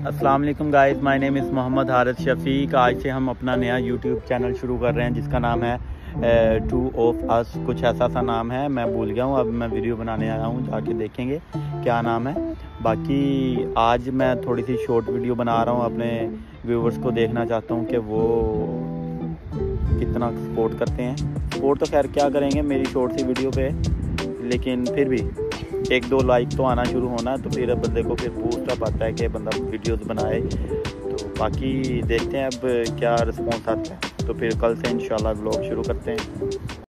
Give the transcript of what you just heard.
अस्सलाम वालेकुम guys my name is Mohammad Harat Shafiq आज से हम अपना नया यूट्यूब चैनल शुरू कर रहे हैं, जिसका नाम है टू ऑफ़ अस कुछ ऐसा सा नाम है, मैं भूल गया हूँ। अब मैं वीडियो बनाने आया हूँ, जाके देखेंगे क्या नाम है। बाकी आज मैं थोड़ी सी शॉर्ट वीडियो बना रहा हूँ। अपने व्यूवर्स को देखना चाहता हूँ कि वो कितना सपोर्ट करते हैं। सपोर्ट तो खैर क्या करेंगे, मेरी शॉर्ट सी वीडियो पे, लेकिन फिर भी एक दो लाइक तो आना शुरू होना तो फिर बंदे को फिर बूस्ट अप आता है कि बंदा वीडियोस बनाए। तो बाकी देखते हैं अब क्या रिस्पॉन्स आता है। तो फिर कल से इन ब्लॉग शुरू करते हैं।